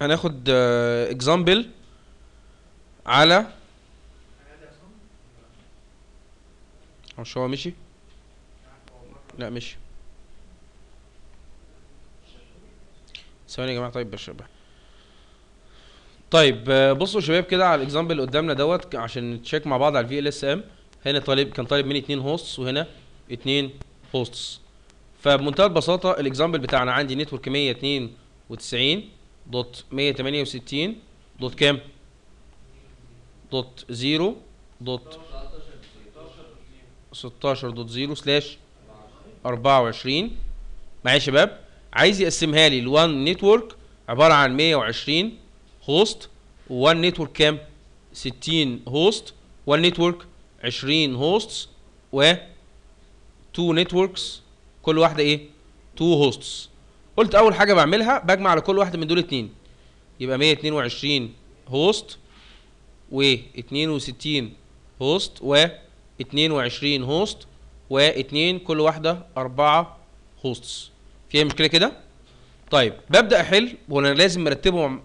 هناخد example على هو مش هو مشي؟ لا مشي. ثواني يا جماعة طيب بس طيب آه، بصوا شباب كده على ال example اللي قدامنا دوت عشان نت check مع بعض على ال VLSM هنا طالب كان طالب مني اتنين hosts وهنا اتنين hosts فبمنتهى البساطة ال example بتاعنا عندي network 192 dot 168 dot كام؟ dot 0 dot 16 دوت 0 slash 24 معايا يا شباب عايز يقسمها لي ل1 network عبارة عن 120 host و1 network كام؟ 60 host 1 network 20 hosts و 2 networks كل واحدة إيه؟ 2 hosts قلت أول حاجة بعملها بجمع على كل واحدة من دول اتنين. يبقى 122 host و 62 host و 22 host و2 كل واحدة 4 hosts. فيها مشكله كده طيب ببدأ أحل وأنا لازم مرتبهم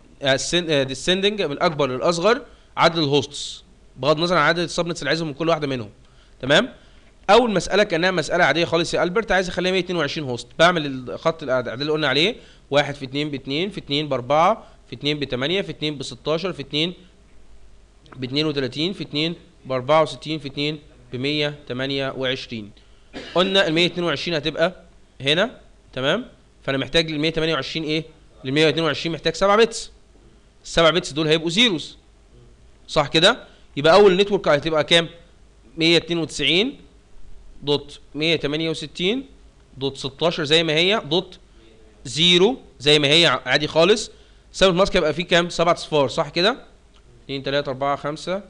descending من الاكبر للأصغر عدد ال hosts. بغض النظر عن عدد ال subnets اللي عايزهم من كل واحدة منهم. تمام؟ أول مسألة كأنها مسألة عادية خالص. يا ألبرت عايز أخليها 122 host بعمل الخط الاعداد اللي قلنا عليه. 1 في 2 ب 2 في 2 ب 4 في 2 ب 8 في 2 ب 16 في 2 ب 32 في 2 ب 64 في 2 ب 128 قلنا ال 122 هتبقى هنا تمام؟ فأنا محتاج لل 128 إيه؟ لل 122 محتاج 7 bits ال 7 bits دول هيبقوا zeros صح كده؟ يبقى أول network هتبقى كام؟ 192 dot 168 dot 16 زي ما هي dot 0 زي ما هي عادي خالص. subnet mask هيبقى فيه كام؟ 7 اصفار صح كده؟ 2 3 4 5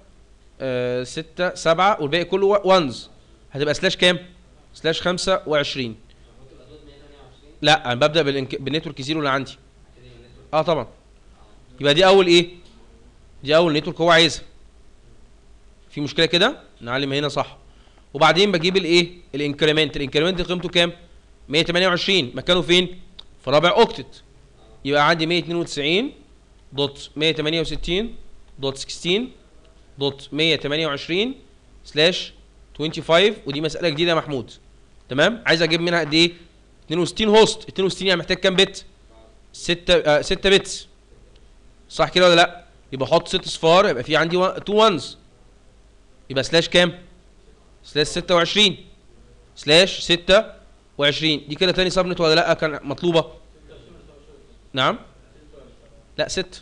6 7 والباقي كله ones هتبقى slash كام؟ slash 25 لا أنا ببدأ. بال network zero اللي عندي. آه طبعا. يبقى دي أول إيه؟ دي أول network هو عايزها. في مشكلة كده؟ نعلم هنا صح. وبعدين بجيب الايه؟ ال increment. ال increment قيمته كام؟ 128 مكانه فين؟ في رابع octet. يبقى عندي 192 dot 168 dot 16 dot 128 slash 25 ودي مسألة جديدة يا محمود. تمام؟ عايز أجيب منها قد إيه؟ 62 host 62 يعني محتاج كام bit 6 آه 6 bits صح كده ولا لأ؟ يبقى أحط 6 صفار يبقى في عندي 2 ones يبقى slash كام؟ slash 26 slash 26 دي كده تاني subnet ولا لأ؟ كان مطلوبة. نعم. لأ 6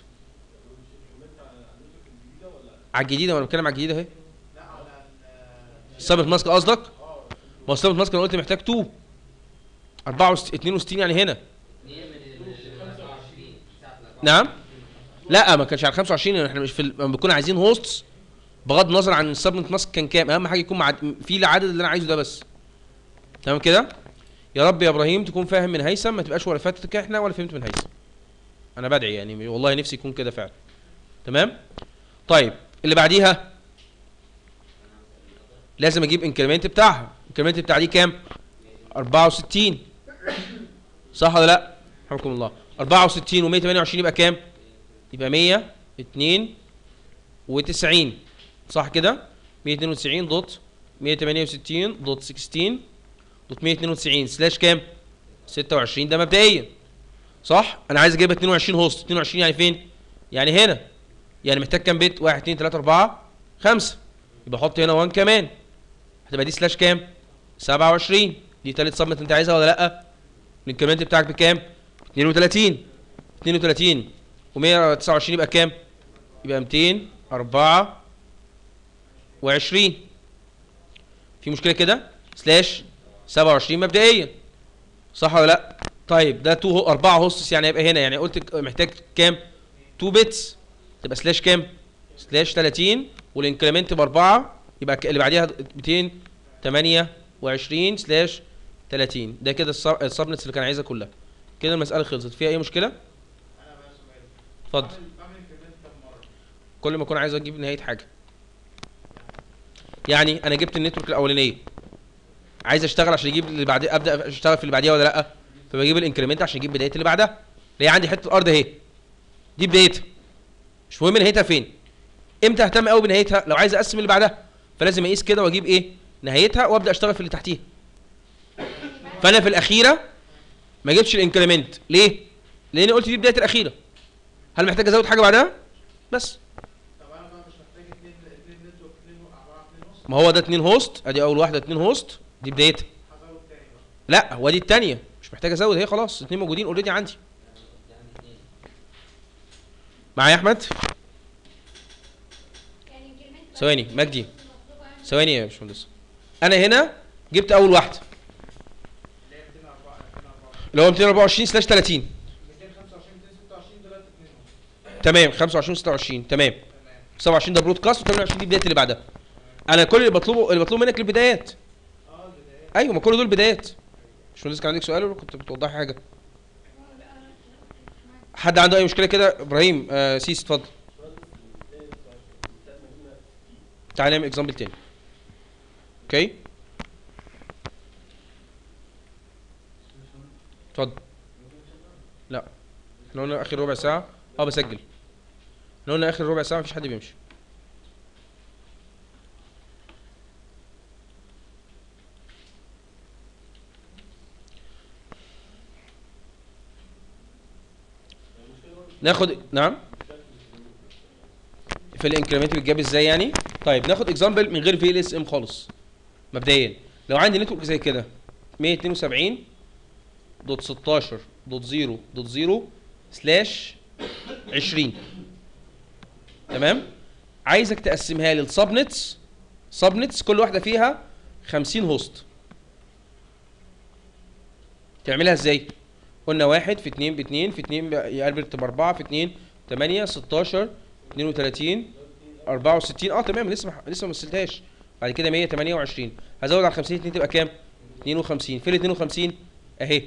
على الجديدة وأنا بتكلم على الجديدة أهي. ال subnet mask قصدك؟ ما هو ال subnet mask أنا قلت محتاج 2 64 62 يعني هنا. نعم. لأ ما كانش على 25 إحنا مش في ال- بنكون عايزين hosts بغض النظر عن ال subnet mask كان كام أهم حاجة يكون مع في العدد اللي أنا عايزه ده بس. تمام كده؟ يا رب يا إبراهيم تكون فاهم من هيثم ما تبقاش ولا فاتتك إحنا ولا فهمت من هيثم. أنا بدعي يعني والله نفسي يكون كده فعلا. تمام؟ طيب اللي بعديها؟ لازم أجيب increment بتاعها. ال increment بتاع دي كام؟ 64 صح ولا لأ؟ رحمكم الله. 64 و128 يبقى كام؟ يبقى 192 صح كده؟ 192 dot 168 dot 16 dot 192 slash كام؟ 26 ده مبدئيا. صح؟ أنا عايز أجيب 22 host. 22 يعني فين؟ يعني هنا. يعني محتاج كام bit 1 2 3 4 5 يبقى أحط هنا 1 كمان. هتبقى دي slash كام؟ 27 دي تالت subnet أنت عايزها ولا لأ؟ ال increment بتاعك بكام؟ 32 32 و192 يبقى كام؟ يبقى 224 في مشكلة كده؟ slash 27 مبدئيا. صح ولا لا؟ طيب ده 2 4 hosts يعني هيبقى هنا. يعني قلت محتاج كام؟ 2 bits. تبقى slash كام؟ slash 30 وال increment بأربعة. يبقى ك- اللي بعديها 228 slash 30 ده كده السب- ال subnets اللي كان عايزها كلها. كده المسألة خلصت. فيها أي مشكلة؟ اتفضل. كل ما أكون عايز أجيب نهاية حاجة. يعني أنا جبت ال network الأولانية. عايز أشتغل عشان أجيب اللي بعديه أبدأ أشتغل في اللي بعديها ولا لأ؟ فبجيب ال increment عشان أجيب بداية اللي بعدها. اللي هي عندي حتة الأرض أهي. دي بدايتها. مش مهم نهايتها فين. إمتى أهتم قوي بنهايتها؟ لو عايز أقسم اللي بعدها. فلازم أقيس كده وأجيب إيه؟ نهايتها وأبدأ أشتغل في اللي تحتيها. فأنا في الأخيرة ما اجيبش ال increment. ليه؟ لأني قلت دي بداية الأخيرة. هل محتاج أزود حاجة بعدها؟ بس طب أنا بقى مش محتاج اتنين اتنين network اتنين عباره عن اتنين نص ما هو ده اتنين host ادي اول واحدة اتنين host دي بدايتها. لا هو دي التانية. مش محتاج ازود هي خلاص اتنين موجودين already عندي. معايا يا أحمد؟ ثواني مجدي. ثواني يا باشمهندس. أنا هنا جبت أول واحدة. اللي هي 204 204 اللي هو 224 slash 30 225 226 دلوقتي اتنين نص تمام 25 26 تمام. تمام 27 ده broadcast و28 دي بداية اللي بعدها. أنا كل اللي بطلبه اللي بطلبه منك البدايات. آه البدايات أيوه ما كل دول بدايات. مش كان عندك سؤال؟ ولا كنت بتوضحي حاجة؟ حد عنده أي مشكلة كده؟ إبراهيم آه سيس اتفضل. تعالى نعمل example تاني. okay؟ اتفضل. لا. إحنا قلنا آخر ربع ساعة. آه بسجل. إحنا قلنا آخر ربع ساعة مفيش حد بيمشي. ناخد نعم. في ال increment بتجاب إزاي يعني؟ طيب ناخد example من غير VLSM خالص مبدئيا. لو عندي network زي كده 172 dot 16 dot 0 dot 0 slash 20 تمام؟ عايزك تقسمها لي ل subnets subnets كل واحدة فيها 50 host تعملها إزاي؟ قلنا واحد في اتنين باتنين في اتنين يقلب بأربعة في اتنين تمانية ستاشر اتنين وتلاتين أربعة وستين آه تمام لسه ما لسه ما مثلتهاش بعد كده مية تمانية وعشرين هزود على خمسين اتنين تبقى كام؟ اتنين وخمسين فين الاتنين وخمسين؟ أهي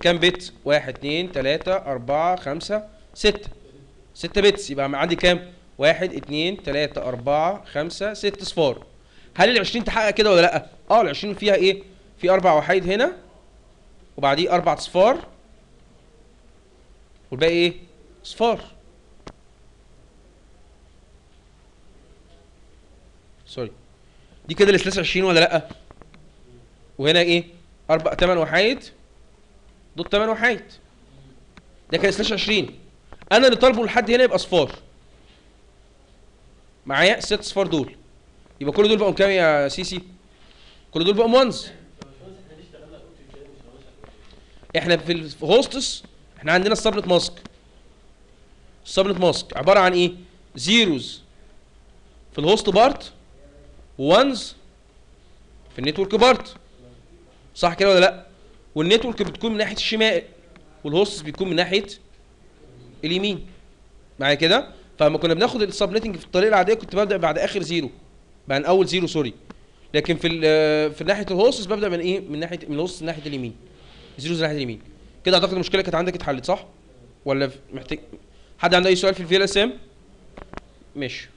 كام بت؟ واحد اتنين تلاتة أربعة خمسة ستة ستة بتس يبقى عندي كام؟ واحد اتنين تلاتة أربعة خمسة ست صفار هل العشرين تحقق كده ولا لأ؟ آه العشرين فيها إيه؟ في أربع وحايد هنا وبعديه أربع صفار والباقي إيه؟ صفار. sorry دي كده ال slash 20 ولا لأ؟ وهنا إيه؟ أربع تمن وحايد. ده تمن وحايد. ده كان slash 20 أنا اللي طالبه لحد هنا يبقى صفار. معايا ست صفار دول. يبقى كل دول بقوا كام يا سيسي؟ كل دول بقوا ones إحنا في ال hosts إحنا عندنا ال subnet mask. ال subnet mask. عبارة عن إيه؟ zeros في ال host part و ones في ال network part صح كده ولا لأ؟ وال network بتكون من ناحية الشمال وال hosts بيكون من ناحية اليمين. معايا كده؟ فلما كنا بناخد ال subnetting في الطريقة العادية كنت ببدأ بعد آخر zero بعد أول zero sorry لكن في في ناحية ال hosts ببدأ من إيه؟ من ناحية من ال hosts ناحية اليمين. zeros ناحية اليمين. كده اعتقد المشكلة كانت عندك اتحلت صح؟ ولا محتاج حد عنده أي سؤال في ال VLSM ماشي.